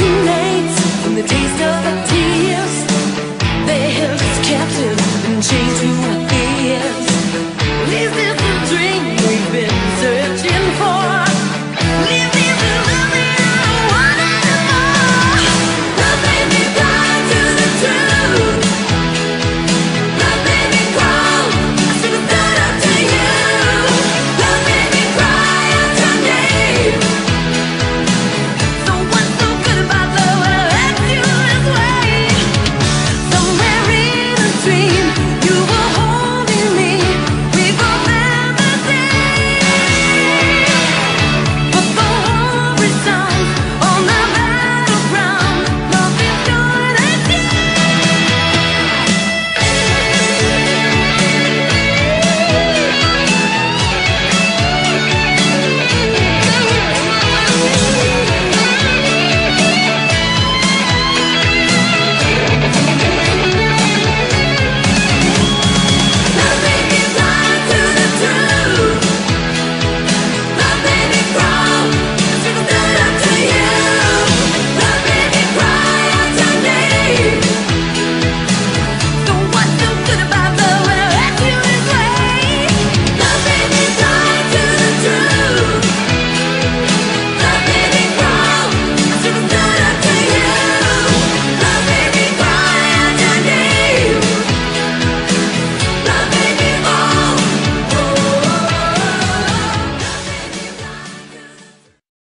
you.